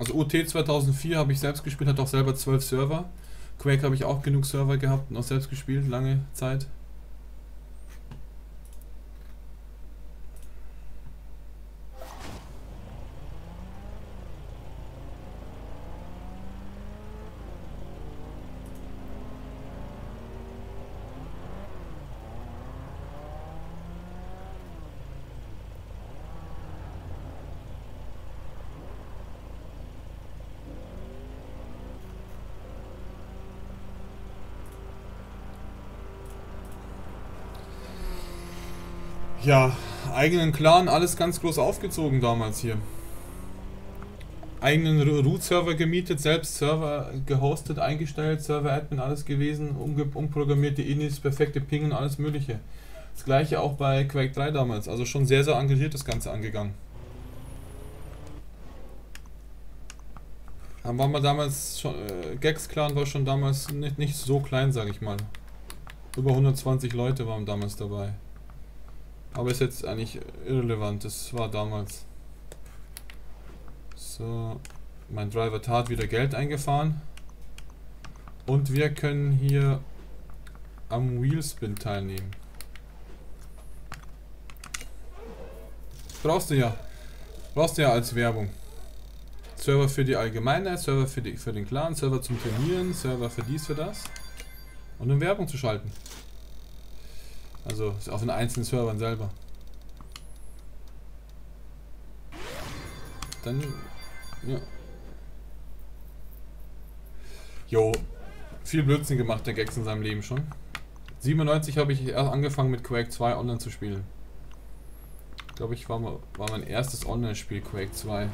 Also UT 2004 habe ich selbst gespielt, hat auch selber 12 Server. Quake habe ich auch genug Server gehabt und auch selbst gespielt, lange Zeit. Ja, eigenen Clan, alles ganz groß aufgezogen damals hier. Eigenen Root-Server gemietet, selbst Server gehostet, eingestellt, Server-Admin, alles gewesen, umprogrammierte Inis, perfekte Ping und alles mögliche. Das gleiche auch bei Quake 3 damals, also schon sehr, sehr engagiert das Ganze angegangen. Dann waren wir damals schon, äh, Gex Clan war schon damals nicht, nicht so klein, sag ich mal. Über 120 Leute waren damals dabei. Aber ist jetzt eigentlich irrelevant, das war damals. So, mein Driver tat wieder Geld eingefahren. Und wir können hier am Wheelspin teilnehmen. Brauchst du ja. Brauchst du ja als Werbung. Server für die Allgemeine, Server für, die, für den Clan, Server zum Trainieren, Server für dies, für das. Und um Werbung zu schalten. Also auf den einzelnen Servern selber. Dann, ja. Jo, viel Blödsinn gemacht, der Gags in seinem Leben schon. 97 habe ich erst angefangen mit Quake 2 online zu spielen. Glaube ich, war, war mein erstes Online-Spiel Quake 2.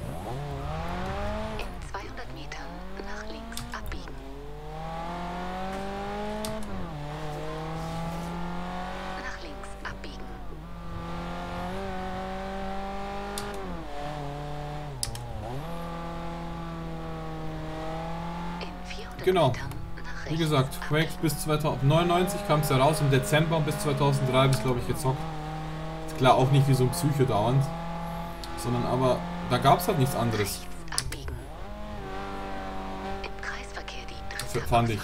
Genau. Wie gesagt, Quake bis 2099 kam es ja raus im Dezember und bis 2003 habe ich glaube ich gezockt. Ist klar auch nicht wie so ein Psycho dauernd, sondern aber da gab es halt nichts anderes. Fand ich.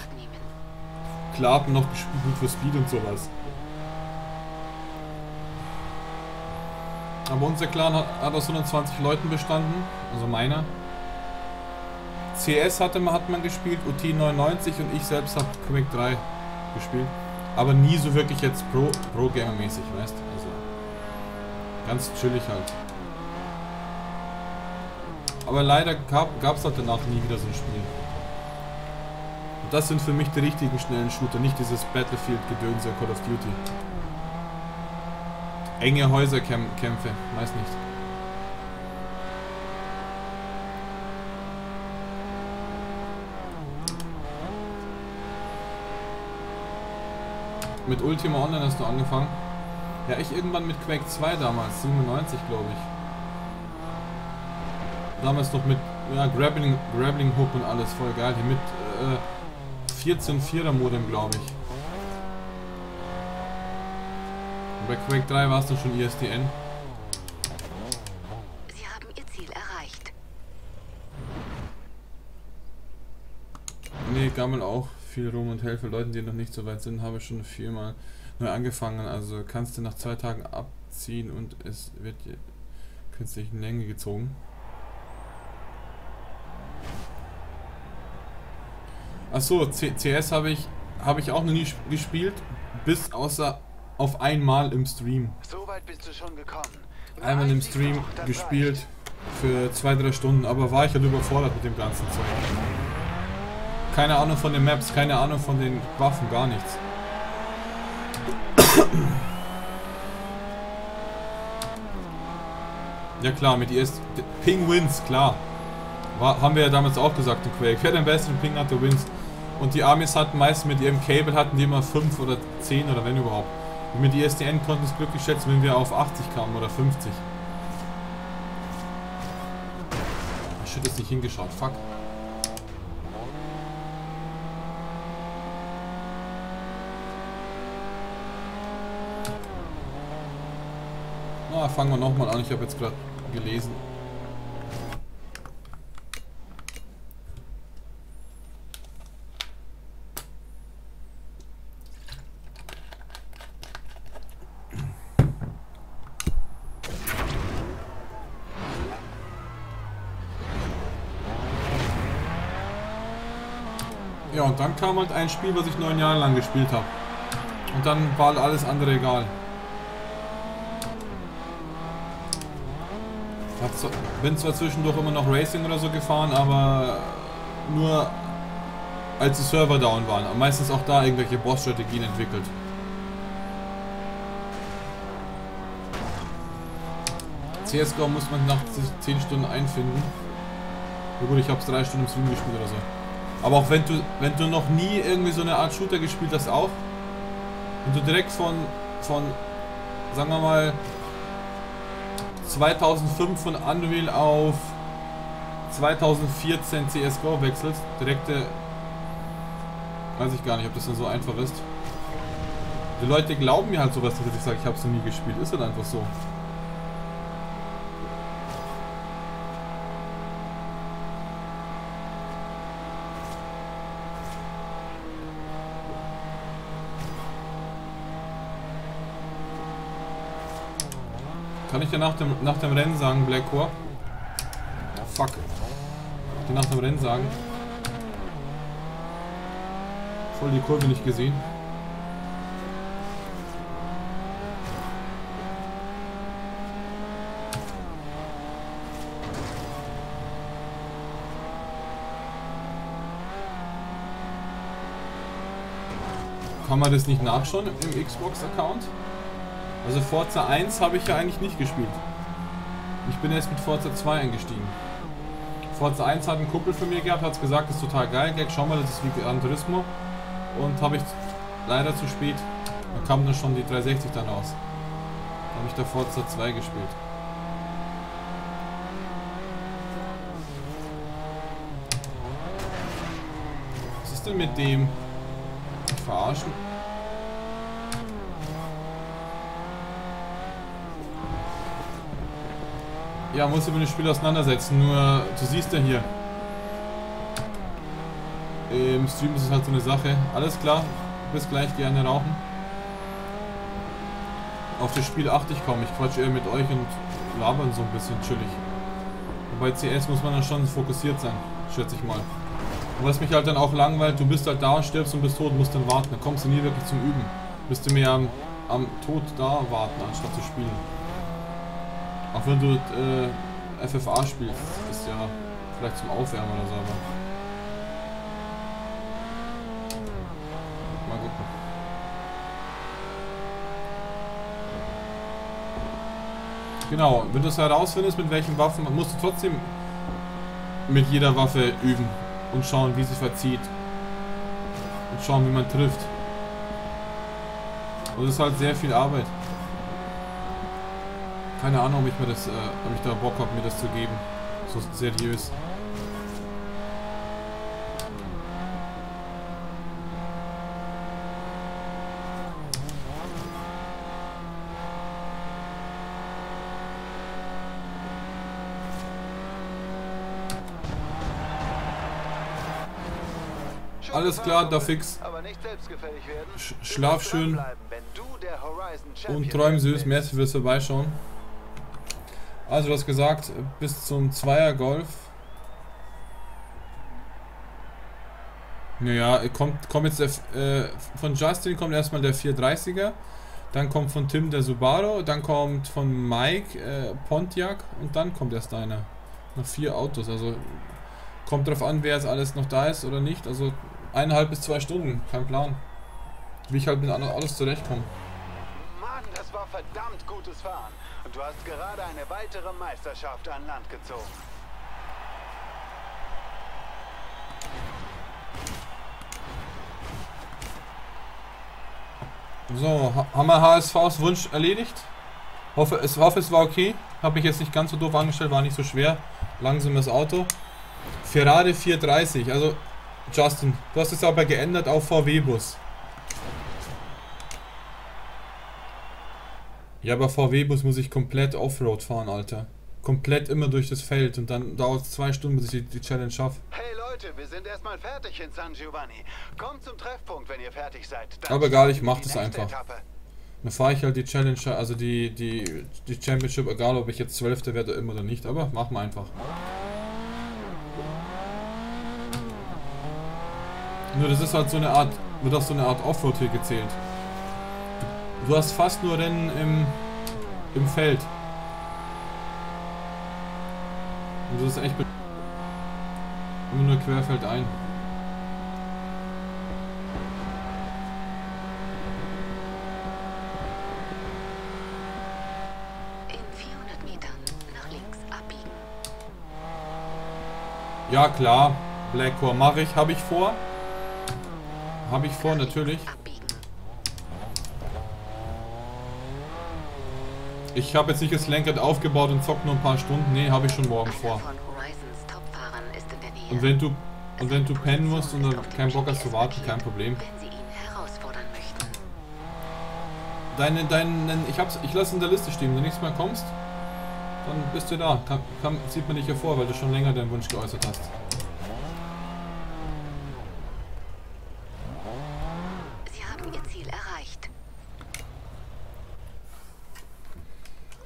Klar hat man noch gespielt für Speed und sowas. Aber unser Clan hat, hat aus 120 Leuten bestanden, also meiner. CS hatte man, hat man gespielt, UT 99 und ich selbst habe Quake 3 gespielt. Aber nie so wirklich jetzt Pro, Pro weißt Also ganz chillig halt. Aber leider gab es halt danach nie wieder so ein Spiel. Und das sind für mich die richtigen schnellen Shooter, nicht dieses Battlefield-Gedönse Call of Duty. Enge Häuserkämpfe, weiß nicht. Mit Ultima Online hast du angefangen? Ja, ich irgendwann mit Quake 2 damals, 97 glaube ich. Damals noch mit ja, Grappling, Grappling Hook und alles, voll geil. Hier mit äh, 14 4er Modem glaube ich. Und bei Quake 3 war es dann schon ISDN. Sie haben Ihr Ziel erreicht. Nee, Gammel auch viel rum und helfe Leuten, die noch nicht so weit sind, habe schon viermal neu angefangen. Also kannst du nach zwei Tagen abziehen und es wird künstlich in Länge gezogen. Achso, CS habe ich habe ich auch noch nie gespielt, bis außer auf einmal im Stream. So weit bist du schon gekommen. Einmal im Stream gespielt für zwei, drei Stunden, aber war ich halt überfordert mit dem ganzen Zeug. Keine Ahnung von den Maps, keine Ahnung von den Waffen, gar nichts. Ja klar, mit ES... Ping wins, klar. War, haben wir ja damals auch gesagt in Quake. Wer den besseren Ping hatte, wins. Und die Armies hatten meist mit ihrem Cable hatten die immer 5 oder 10 oder wenn überhaupt. Und mit ISDN konnten es glücklich schätzen, wenn wir auf 80 kamen oder 50. Shit, ist nicht hingeschaut. Fuck. Ah, fangen wir nochmal an. Ich habe jetzt gerade gelesen. Ja, und dann kam halt ein Spiel, was ich neun Jahre lang gespielt habe. Und dann war alles andere egal. Bin zwar zwischendurch immer noch Racing oder so gefahren, aber nur als die Server down waren. Meistens auch da irgendwelche Boss-Strategien entwickelt. CSGO muss man nach 10 Stunden einfinden. Na gut, ich habe es 3 Stunden im Stream gespielt oder so. Aber auch wenn du, wenn du noch nie irgendwie so eine Art Shooter gespielt hast, auch. Und du direkt von, von, sagen wir mal, 2005 von Unreal auf 2014 CSGO wechselst, direkte, weiß ich gar nicht, ob das dann so einfach ist. Die Leute glauben mir halt sowas, dass ich sage, ich habe es noch nie gespielt. Ist halt einfach so. Dir nach dem, nach dem Rennen sagen, Blackcore? Fuck. Ich dir nach dem Rennen sagen. Voll die Kurve nicht gesehen. Kann man das nicht nachschauen im Xbox-Account? Also Forza 1 habe ich ja eigentlich nicht gespielt. Ich bin jetzt mit Forza 2 eingestiegen. Forza 1 hat ein Kumpel von mir gehabt, hat gesagt, das ist total geil, Gag, schau mal, das ist wie Gran Turismo. Und habe ich leider zu spät. Da kam dann schon die 360 dann raus. Da habe ich da Forza 2 gespielt. Was ist denn mit dem? Verarschen. Ja, muss mit dem Spiel auseinandersetzen. Nur, du siehst ja hier. Im Stream ist es halt so eine Sache. Alles klar, bis gleich, gerne rauchen. Auf das Spiel achte ich kaum. Ich quatsche eher mit euch und labern so ein bisschen chillig. Und bei CS muss man dann schon fokussiert sein, schätze ich mal. Und was mich halt dann auch langweilt, du bist halt da, stirbst und bist tot, musst dann warten. Dann kommst du nie wirklich zum Üben. Bist du mehr am, am Tod da warten, anstatt zu spielen. Auch wenn du äh, FFA spielst, ist ja vielleicht zum Aufwärmen oder so, aber. Mal gucken. Genau, wenn du es herausfindest, mit welchen Waffen, musst du trotzdem mit jeder Waffe üben und schauen, wie sie verzieht. Und schauen, wie man trifft. Und es ist halt sehr viel Arbeit. Keine Ahnung, ob ich mir das, äh, ob ich da Bock habe, mir das zu geben. So seriös. Alles klar, da fix. Sch schlaf schön und träum süß. Merci fürs Vorbeischauen. Also du hast gesagt, bis zum Zweier Golf. Naja, kommt, kommt jetzt der, äh, von Justin kommt erstmal der 430er, dann kommt von Tim der Subaru, dann kommt von Mike äh, Pontiac und dann kommt erst deiner. Noch vier Autos, also kommt drauf an, wer jetzt alles noch da ist oder nicht. Also eineinhalb bis zwei Stunden, kein Plan. Wie ich halt mit alles zurechtkomme. Mann, das war verdammt gutes Fahren. Und du hast gerade eine weitere Meisterschaft an Land gezogen. So, haben wir HSVs Wunsch erledigt? Hoffe, es, hoffe, es war okay. Habe mich jetzt nicht ganz so doof angestellt, war nicht so schwer. Langsames Auto. Ferrari 430, also Justin, du hast es aber geändert auf VW-Bus. Ja, aber VW-Bus muss ich komplett Offroad fahren, Alter. Komplett immer durch das Feld und dann dauert es zwei Stunden, bis ich die Challenge schaffe. Hey Leute, wir sind erstmal fertig in San Giovanni. Kommt zum Treffpunkt, wenn ihr fertig seid. Dann aber egal, ich mach das einfach. Etappe. Dann fahre ich halt die Challenge, also die, die, die Championship, egal ob ich jetzt Zwölfter werde immer oder nicht, aber machen wir einfach. Nur das ist halt so eine Art, wird auch so eine Art Offroad hier gezählt. Du hast fast nur Rennen im, im Feld. Und das ist echt immer nur querfeld ein. Ja klar, Blackcore mache ich, habe ich vor. Habe ich vor, natürlich. Ich habe jetzt nicht das Lenkrad aufgebaut und zock nur ein paar Stunden. Nee, habe ich schon morgen vor. Und wenn du und wenn du pennen musst und keinen Bock hast zu warten, kein Problem. Deine, deine, ich hab's, ich lasse in der Liste stehen. Wenn du nächstes Mal kommst, dann bist du da. Kann, kann, sieht man dich ja vor, weil du schon länger deinen Wunsch geäußert hast.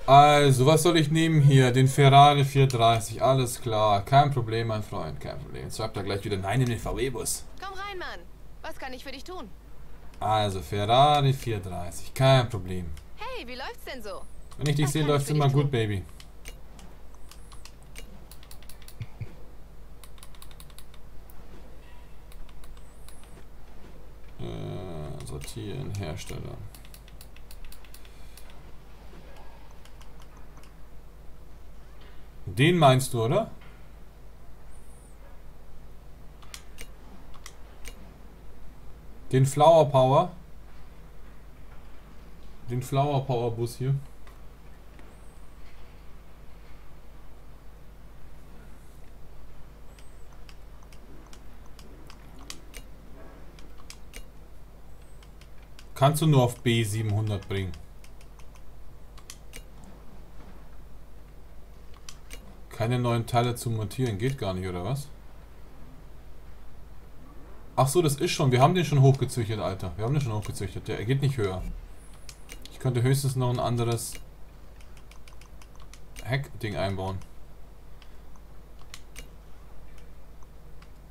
Also, was soll ich nehmen hier? Den Ferrari 430. Alles klar. Kein Problem, mein Freund. Kein Problem. Jetzt schreibt er gleich wieder Nein in den VW-Bus. Komm rein, Mann. Was kann ich für dich tun? Also, Ferrari 430. Kein Problem. Hey, wie läuft's denn so? Wenn ich dich sehe, läuft's immer gut, Baby. Äh, sortieren, Hersteller. Den meinst du, oder? Den Flower Power. Den Flower Power Bus hier. Kannst du nur auf B700 bringen. Keine neuen Teile zu montieren. Geht gar nicht, oder was? Ach so, das ist schon. Wir haben den schon hochgezüchtet, Alter. Wir haben den schon hochgezüchtet. Der geht nicht höher. Ich könnte höchstens noch ein anderes Heck-Ding einbauen.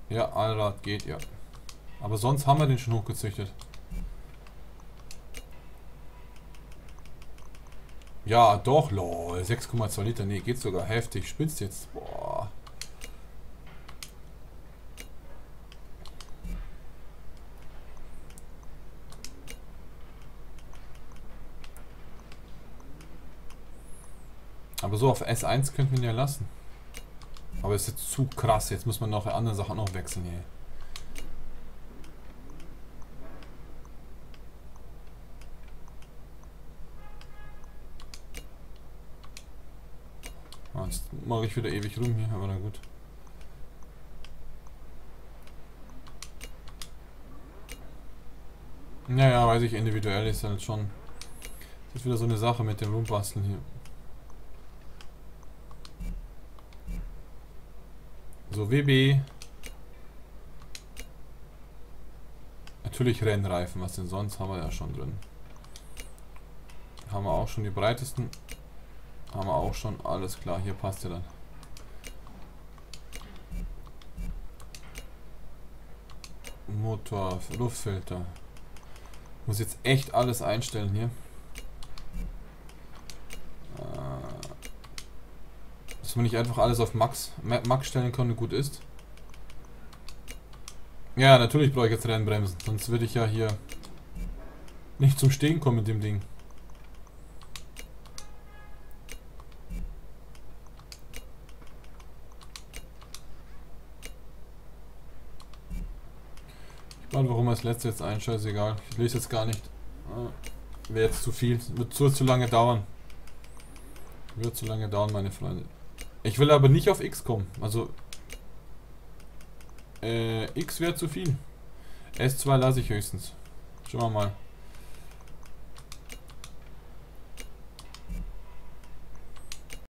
Ja, Allrad geht, ja. Aber sonst haben wir den schon hochgezüchtet. Ja, doch, lol. 6,2 Liter. Nee, geht sogar heftig. Spitzt jetzt. Boah. Aber so auf S1 könnten wir ihn ja lassen. Aber ist jetzt zu krass. Jetzt muss man noch andere Sachen noch wechseln hier. Mache ich wieder ewig rum hier, aber na gut. Naja, weiß ich, individuell ist halt schon. Das ist wieder so eine Sache mit dem Rumbasteln hier. So, WB. Natürlich Rennreifen, was denn sonst haben wir ja schon drin. Haben wir auch schon die breitesten haben wir auch schon. Alles klar, hier passt ja dann. Motor, Luftfilter. Muss jetzt echt alles einstellen hier. Äh, dass man nicht einfach alles auf Max, Max stellen und gut ist. Ja, natürlich brauche ich jetzt Rennbremsen. Sonst würde ich ja hier nicht zum Stehen kommen mit dem Ding. Und warum das letzte jetzt ein, scheißegal. Ich lese jetzt gar nicht. Ah, Wäre jetzt zu viel. Wird zu, zu lange dauern. Wird zu lange dauern, meine Freunde. Ich will aber nicht auf X kommen. Also. Äh, X wäre zu viel. S2 lasse ich höchstens. Schauen wir mal.